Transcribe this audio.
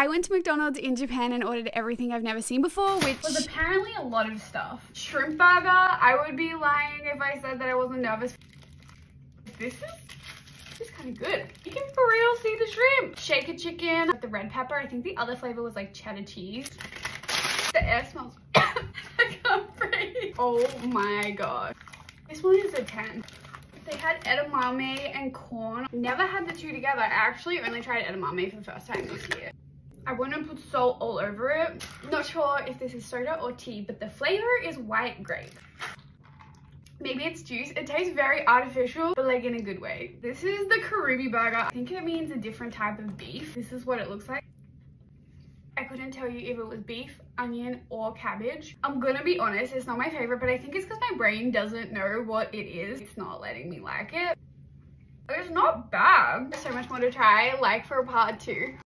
I went to McDonald's in Japan and ordered everything I've never seen before, which was apparently a lot of stuff. Shrimp burger, I would be lying if I said that I wasn't nervous. This is is kind of good. You can for real see the shrimp. Shaker chicken with the red pepper. I think the other flavor was like cheddar cheese. The air smells, I can't breathe. Oh my god. This one is a 10. They had edamame and corn. Never had the two together. I actually only tried edamame for the first time this year. I wouldn't put salt all over it. Not sure if this is soda or tea, but the flavor is white grape. Maybe it's juice. It tastes very artificial, but like in a good way. This is the Karubi burger. I think it means a different type of beef. This is what it looks like. I couldn't tell you if it was beef, onion, or cabbage. I'm gonna be honest, it's not my favorite, but I think it's because my brain doesn't know what it is. It's not letting me like it. It's not bad. There's so much more to try, like for a part two.